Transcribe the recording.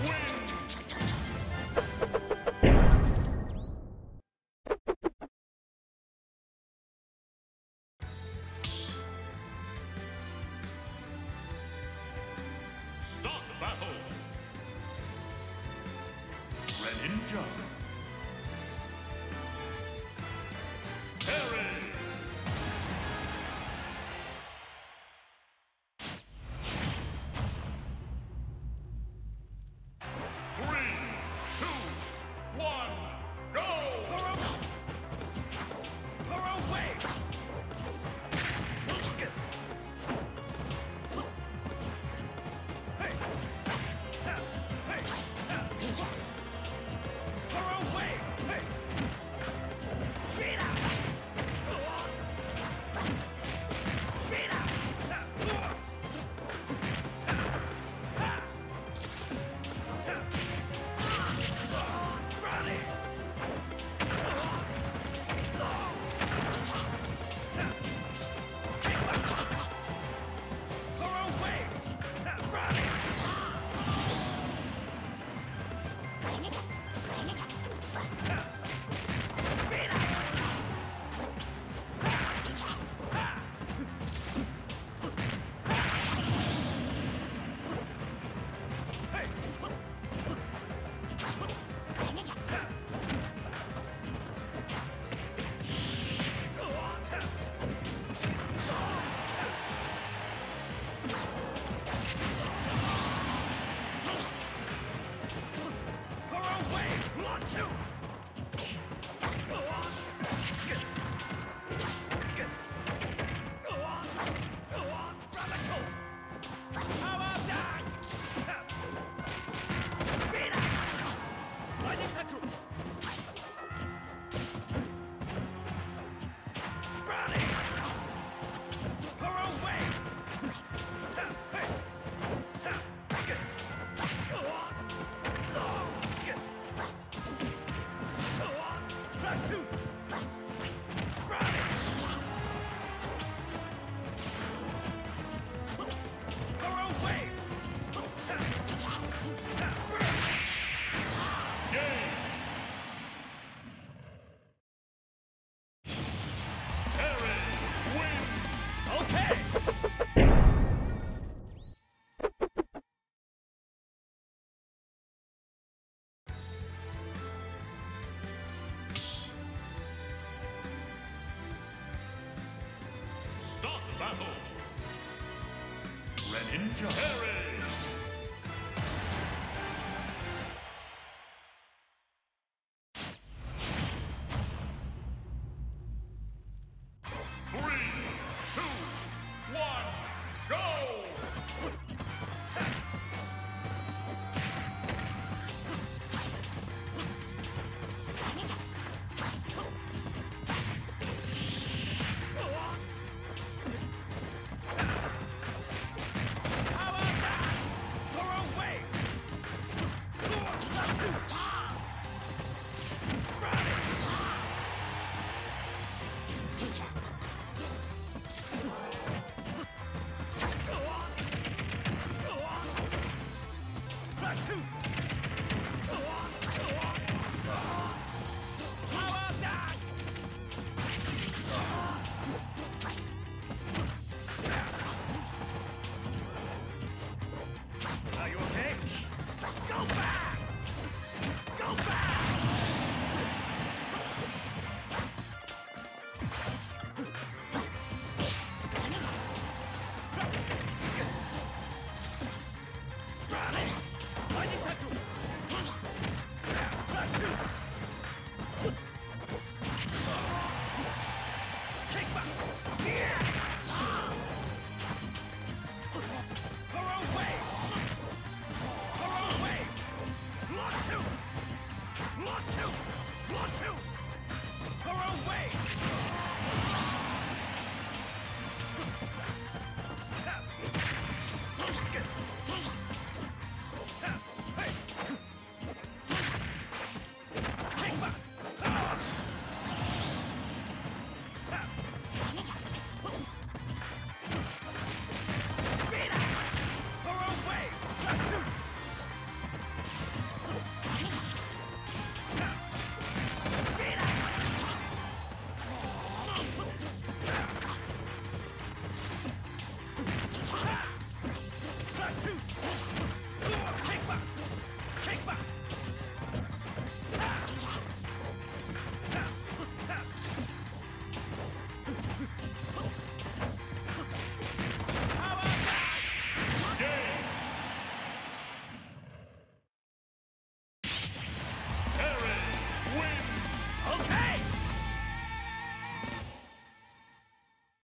Start battle. Greninja. Battle. Greninja. 지키자.